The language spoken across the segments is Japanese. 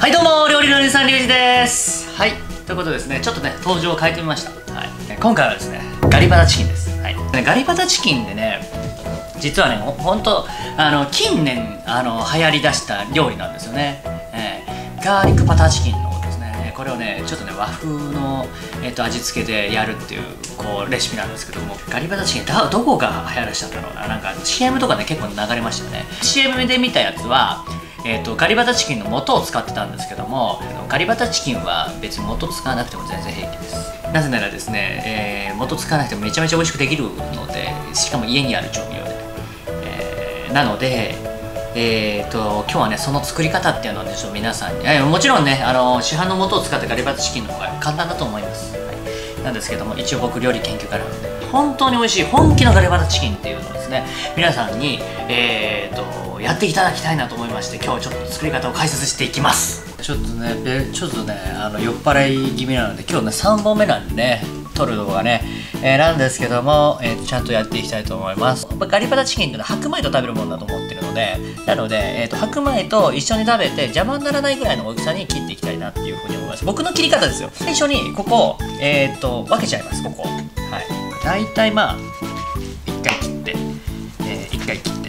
はいどうも料理のおじさんりゅうじです。はいということですねちょっとね登場を変えてみました。はい今回はですねガリバタチキンです。はいガリバタチキンでね実はねほんとあの近年あの流行りだした料理なんですよね、えー、ガーリックバターチキンのですね。これをねちょっとね和風の、えーと、味付けでやるっていうこうレシピなんですけどもガリバタチキンどこが流行らしたんだろうな。なんか CM とかね結構流れましたよね。CM で見たやつはえーと、ガリバタチキンの素を使ってたんですけどもガリバタチキンは別に素使わなくても全然平気です。なぜならですね、えー、素使わなくてもめちゃめちゃ美味しくできるのでしかも家にある調味料で、えー、なのでえーと、今日はねその作り方っていうのはね皆さんに、えー、もちろんねあの市販の素を使ってガリバタチキンの方が簡単だと思います、はい、なんですけども一応僕料理研究家なので本当に美味しい本気のガリバタチキンっていうのをですね皆さんにえーとやっていただきたいなと思いまして今日はちょっと作り方を解説していきます。ちょっとねちょっとねあの酔っ払い気味なので今日ね3本目なんでね撮る動画ね、えー、なんですけども、えー、ちゃんとやっていきたいと思います。ガリバタチキンってのは白米と食べるものだと思ってるのでなので、えーと、白米と一緒に食べて邪魔にならないぐらいの大きさに切っていきたいなっていうふうに思います。僕の切り方ですよ。最初にここえっ、ー、と分けちゃいますここ。はい。大体まあ1回切って、えー1回切って。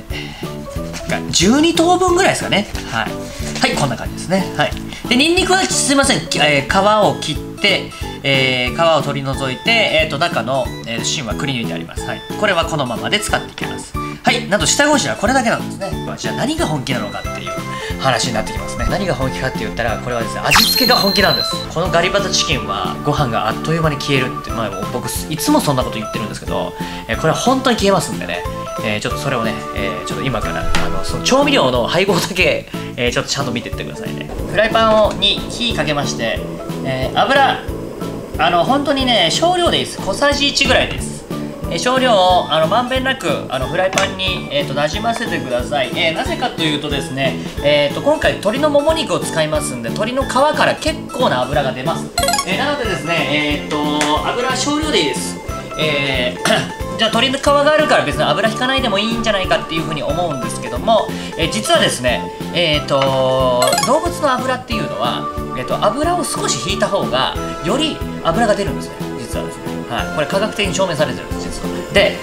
か12等分ぐらいですかね。はい、はい、こんな感じですね。はい。でニンニクはすいません、えー、皮を切ってえー、皮を取り除いて、えーと、中の、えー、芯はくり抜いてあります、はい、これはこのままで使っていきます。はい。なんと下ごしらはこれだけなんですね。じゃあ何が本気なのかっていう話になってきますね。何が本気かって言ったらこれはですね味付けが本気なんです。このガリバタチキンはご飯があっという間に消えるって、まあ、僕いつもそんなこと言ってるんですけど、えー、これは本当に消えますんでね。えー、ちょっとそれをね、えー、ちょっと今からあのその調味料の配合だけ、えー、ちょっとちゃんと見てってくださいね。フライパンをに火かけまして、え油あの本当にね少量でいいです。小さじ1ぐらいです。え少量をあのまんべんなくあのフライパンに、えーと、なじませてください、えー、なぜかというとですね、えーと、今回鶏のもも肉を使いますんで鶏の皮から結構な油が出ます、えー、なのでですね、えーと、と油少量でいいです、えーじゃあ鶏の皮があるから別に油引かないでもいいんじゃないかっていうふうに思うんですけども、え、実はですね、えーと、動物の油っていうのは、えーと、油を少し引いた方がより油が出るんですね。実はですね、はい、これ科学的に証明されてるんです実は。でで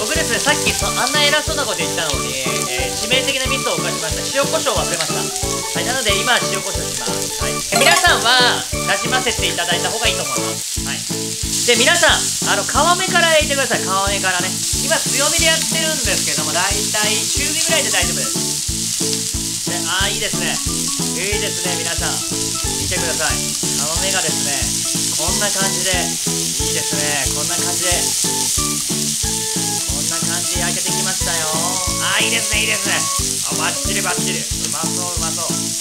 僕ですねさっきそあんな偉そうなこと言ったのに、えー、致命的なミスを犯しました。塩コショウ忘れました。はい。なので今塩コショウします、はい、皆さんはなじませていただいた方がいいと思います。で皆さんあの皮目から焼いてください。皮目からね。今強火でやってるんですけども大体中火ぐらいで大丈夫です。ねああいいですね。いいですね皆さん。見てください。皮目がですねこんな感じでいいですね。こんな感じでこんな感じで焼けてきましたよ。ああいいですねいいですね。あバッチリバッチリ。まそううまそう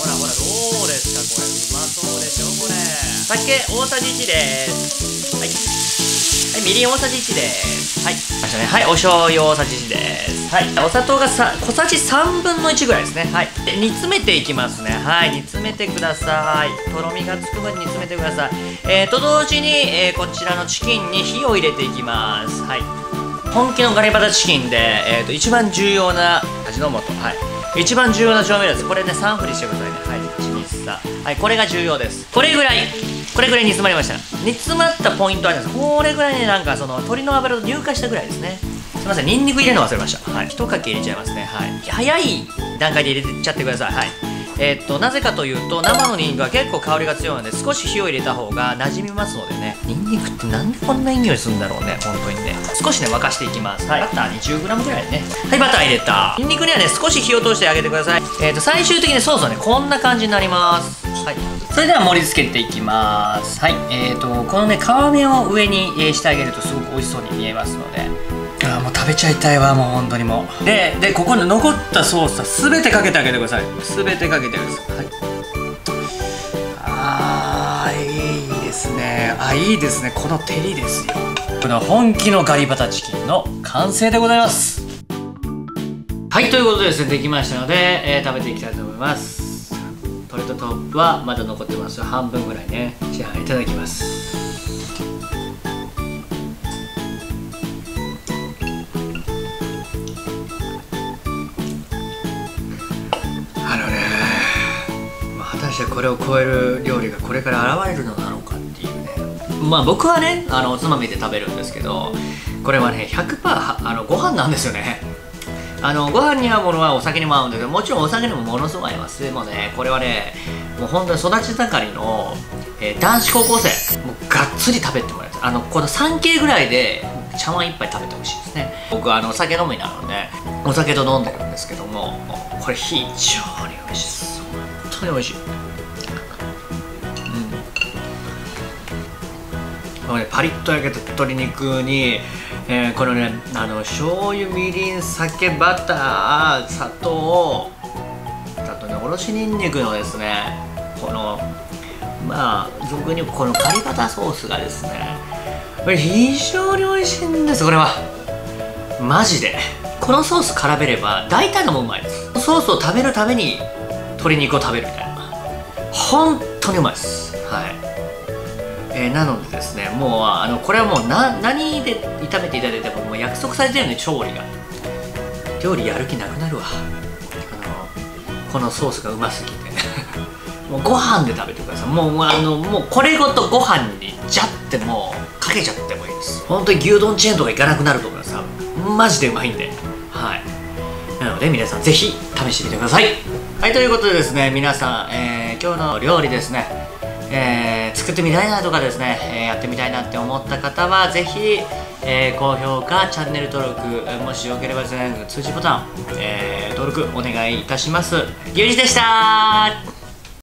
ほらほらどうですかこれうまそうでしょこれ酒大さじ1ですはい、はい、みりん大さじ1ですはいましたねはいお醤油大さじ1ですはいお砂糖がさ小さじ3分の1ぐらいですねはいで煮詰めていきますねはい煮詰めてくださいとろみがつくまで煮詰めてくださいえー、と同時に、えー、こちらのチキンに火を入れていきますはい本気のガリバタチキンで、えーと、一番重要な味の素はい一番重要な調味料です。これね3振りしてくださいねはい123はいこれが重要です。これぐらいこれぐらい煮詰まりました。煮詰まったポイントあるんです。これぐらいねなんかその鶏の油と乳化したぐらいですね。すいませんニンニク入れるの忘れました。はい。一かけ入れちゃいますね。はい。早い段階で入れちゃってください。はい。えー、っとなぜかというと生のニンニクは結構香りが強いので少し火を入れた方が馴染みますのでね。ニンニクってなんでこんないい匂いするんだろうね本当にね。少しね沸かしていきます。はい。バター 20g ぐらいね。はいバター入れた。ニンニクにはね少し火を通してあげてください。えー、っと最終的にソースはねこんな感じになります。はい。それでは盛り付けていきます。はい。えー、っとこのね皮目を上に、えー、してあげるとすごく美味しそうに見えますのでもう食べちゃいたいわもう本当にもう。ででここに残ったソースは全てかけてあげてください。全てかけてください、はい、あーいいですね。あいいですね。この照りですよ。この本気のガリバタチキンの完成でございます。はいということでですねできましたので、えー、食べていきたいと思います。トレトトップはまだ残ってます。半分ぐらいねじゃあいただきます。してこれを超える料理がこれから現れるのだろうかっていうね。まあ僕はねあのおつまみで食べるんですけどこれはね100%あのご飯なんですよね。あのご飯に合うものはお酒にも合うんだけどもちろんお酒にもものすごい合います。でもねこれはねもう本当に育ち盛りの、えー、男子高校生もうがっつり食べてもらいます。あのこの 3K ぐらいで茶碗一杯食べてほしいですね。僕はあのお酒飲みなのでお酒と飲んでるんですけどもこれ非常当に美味しい。このねパリッと焼けた鶏肉に、えー、このねあの醤油みりん酒バター砂糖あとねおろしにんにくのですねこのまあ俗にこのカリバタソースがですねこれ非常に美味しいんですこれは。マジで。このソース絡めれば大体のもうまいです。ソースを食べるために鶏肉を食べるみたいな。本当にうまいです。はい。えー、なのでですねもうあのこれはもうな何で炒めていただいてももう約束されてるね調理が。料理やる気なくなるわ。あのこのソースがうますぎて。もうご飯で食べてください。もうあのもうこれごとご飯にジャってもうかけちゃってもいいです。本当に牛丼チェーンとか行かなくなると思いますマジでうまいんで。はい。なので皆さんぜひ試してみてください。はいということでですね皆さん、えー、今日の料理ですねえー、作ってみたいなとかですね、えー、やってみたいなって思った方はぜひ、えー、高評価チャンネル登録もしよければですね通知ボタン、え登録お願いいたします。ゆうじでした